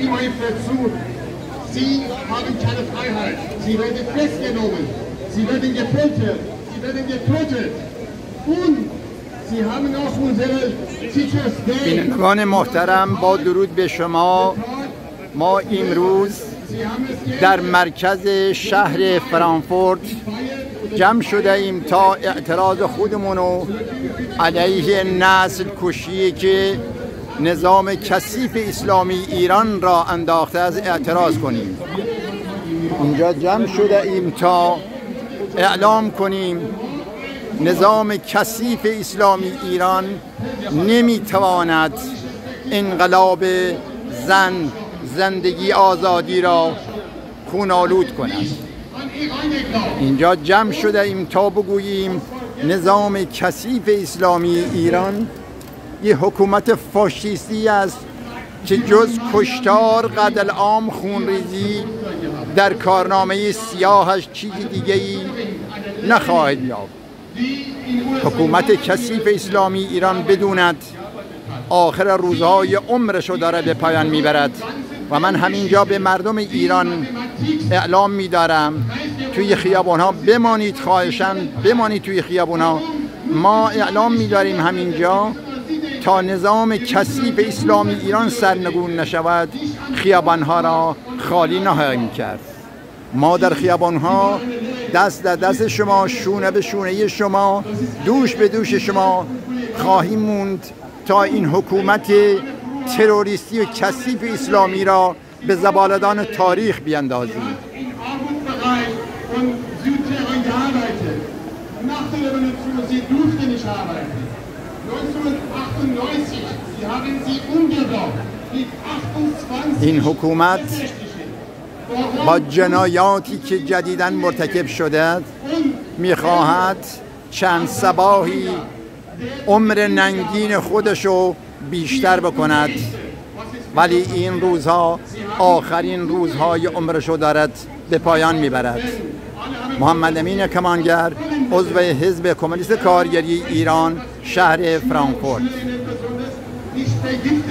Immerhin zu, Sie haben keine Freiheit. Sie werden festgenommen. Sie werden gefoltert. Sie werden getötet. Und Sie haben auch unsere Teachers Day. بینندگان محترم با درود به شما ما امروز در مرکز شهر فرانکفورت جمع شده ایم تا اعتراض خودمون رو علیه نسل کشی که نظام کثیف اسلامی ایران را انداخته از اعتراض کنیم. اینجا جمع شده ایم تا اعلام کنیم نظام کثیف اسلامی ایران نمی‌تواند انقلاب زن زندگی آزادی را خونالود کند. اینجا جمع شده ایم تا بگوییم نظام کثیف اسلامی ایران یه حکومت فاشیستی است که جز کشتار قتل عام خونریزی در کارنامه سیاهش چیزی دیگه ای نخواهد یافت. حکومت کثیف اسلامی ایران بدوند. آخر روزهای عمرشو داره به پایان می‌برد. و من همینجا به مردم ایران اعلام میدارم. توی خیابان ها بمانید خواهشن بمانید توی خیابان ها ما اعلام میداریم همینجا. تا نظام کثیف اسلامی ایران سرنگون نشود خیابان ها را خالی نخواهیم کرد. ما در خیابان ها دست در دست شما شونه به شونه شما دوش به دوش شما خواهیم موند تا این حکومت تروریستی و کثیف اسلامی را به زبالدان تاریخ بیندازیم این حکومت با جنایاتی که جدیدا مرتکب شده می‌خواهد چند سباهی عمر ننگین خودشو بیشتر بکند. ولی این روزها آخرین روزهای عمرشو دارد به پایان می‌برد. محمد امین کمانگر عضو حزب کمونیست کارگری ایران شهر فرانکفورت. they get this.